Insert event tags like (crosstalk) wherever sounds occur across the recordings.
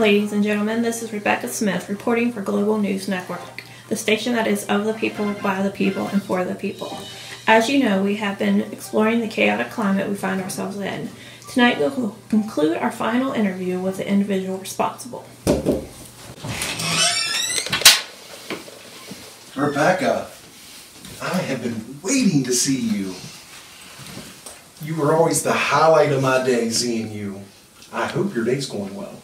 Ladies and gentlemen, this is Rebecca Smith reporting for Global News Network, the station that is of the people, by the people, and for the people. As you know, we have been exploring the chaotic climate we find ourselves in. Tonight we will conclude our final interview with the individual responsible. Rebecca, I have been waiting to see you. You were always the highlight of my day seeing you. I hope your day's going well.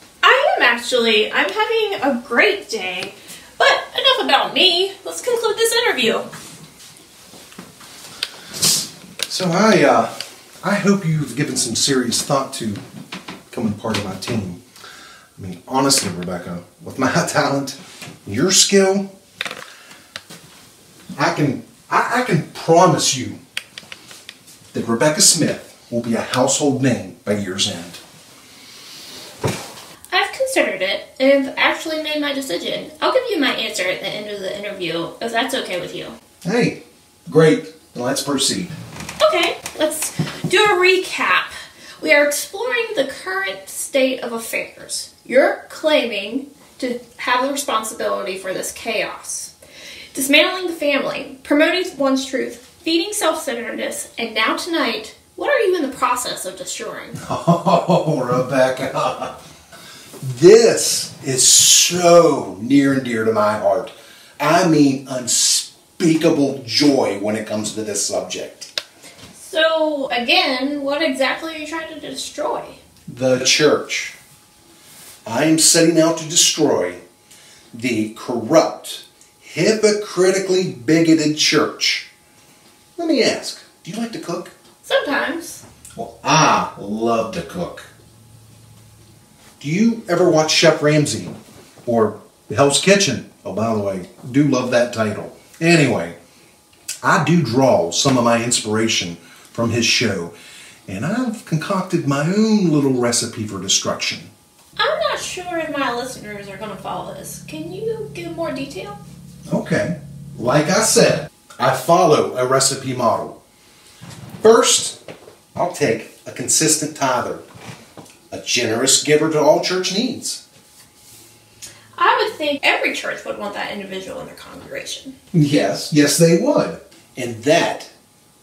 Am actually. I'm having a great day. But enough about me. Let's conclude this interview. So I, uh, I hope you've given some serious thought to becoming part of my team. I mean, honestly, Rebecca, with my (laughs) talent, your skill, I can, I, I can promise you that Rebecca Smith will be a household name by year's end. Considered it and actually made my decision. I'll give you my answer at the end of the interview if that's okay with you. Hey, great. Let's proceed. Okay, let's do a recap. We are exploring the current state of affairs. You're claiming to have the responsibility for this chaos. Dismantling the family, promoting one's truth, feeding self centeredness, and now tonight, what are you in the process of destroying? (laughs) Oh, Rebecca. This is so near and dear to my heart. I mean, unspeakable joy when it comes to this subject. So, again, what exactly are you trying to destroy? The church. I am setting out to destroy the corrupt, hypocritically bigoted church. Let me ask do you like to cook? Sometimes. Well, I love to cook. Do you ever watch Chef Ramsay or The Hell's Kitchen? Oh, by the way, do love that title. Anyway, I do draw some of my inspiration from his show, and I've concocted my own little recipe for destruction. I'm not sure if my listeners are going to follow this. Can you give more detail? Okay, like I said, I follow a recipe model. First, I'll take a consistent tither, a generous giver to all church needs. I would think every church would want that individual in their congregation. Yes, yes, they would. And that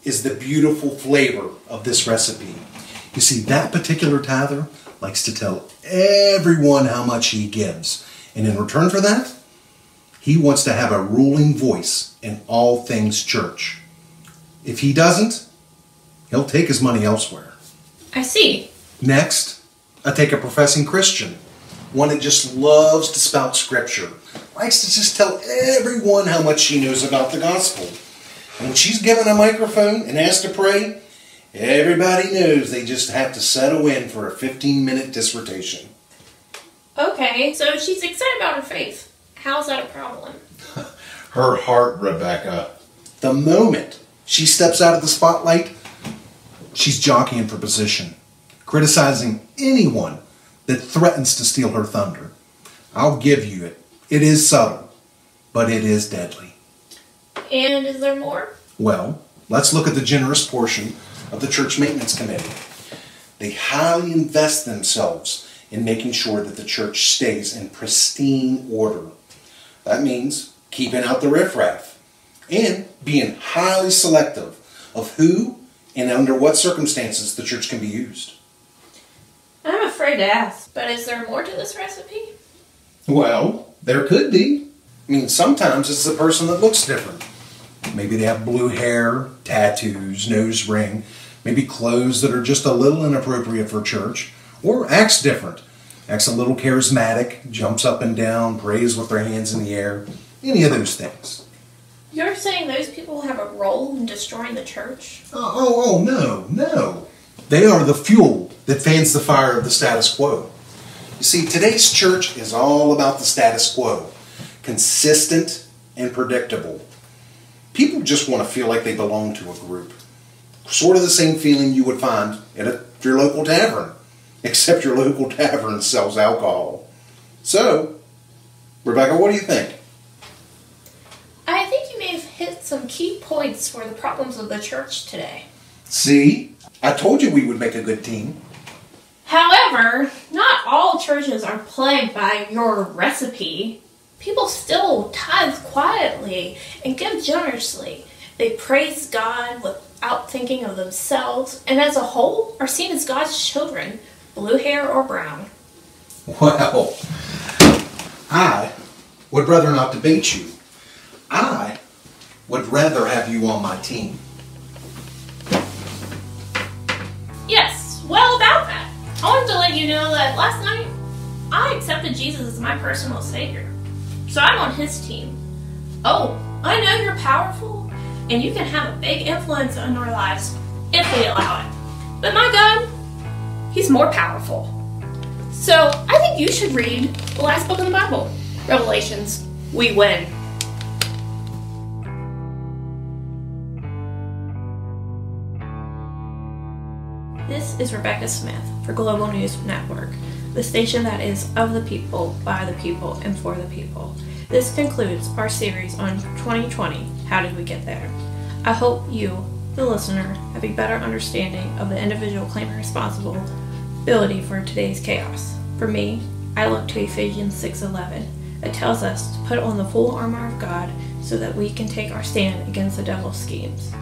is the beautiful flavor of this recipe. You see, that particular tither likes to tell everyone how much he gives. And in return for that, he wants to have a ruling voice in all things church. If he doesn't, he'll take his money elsewhere. I see. Next, I take a professing Christian, one that just loves to spout scripture, likes to just tell everyone how much she knows about the gospel. And when she's given a microphone and asked to pray, everybody knows they just have to settle in for a 15 minute dissertation. Okay, so she's excited about her faith. How's that a problem? (laughs) Her heart, Rebecca. The moment she steps out of the spotlight, she's jockeying for position, criticizing anyone that threatens to steal her thunder. I'll give you it. It is subtle, but it is deadly. And is there more? Well, let's look at the generous portion of the church maintenance committee. They highly invest themselves in making sure that the church stays in pristine order. That means keeping out the riffraff and being highly selective of who and under what circumstances the church can be used. Afraid to ask, but is there more to this recipe? Well, there could be. I mean, sometimes it's the person that looks different. Maybe they have blue hair, tattoos, nose ring, maybe clothes that are just a little inappropriate for church, or acts different. Acts a little charismatic, jumps up and down, prays with their hands in the air, any of those things. You're saying those people have a role in destroying the church? Oh, oh, oh, no, no. They are the fuel that fans the fire of the status quo. You see, today's church is all about the status quo consistent and predictable. People just want to feel like they belong to a group. Sort of the same feeling you would find at a, your local tavern, (laughs) except your local tavern sells alcohol. So, Rebecca, what do you think? I think you may have hit some key points for the problems of the church today. See? I told you we would make a good team. However, not all churches are plagued by your recipe. People still tithe quietly and give generously. They praise God without thinking of themselves, and as a whole are seen as God's children, blue hair or brown. Well, I would rather not debate you. I would rather have you on my team. I wanted to let you know that last night I accepted Jesus as my personal Savior. So I'm on His team. Oh, I know you're powerful and you can have a big influence on our lives if we allow it. But my God, He's more powerful. So I think you should read the last book of the Bible, Revelations. We win. This is Rebecca Smith for Global News Network, the station that is of the people, by the people, and for the people. This concludes our series on 2020 How Did We Get There? I hope you, the listener, have a better understanding of the individual claiming responsibility for today's chaos. For me, I look to Ephesians 6:11. It tells us to put on the full armor of God so that we can take our stand against the devil's schemes.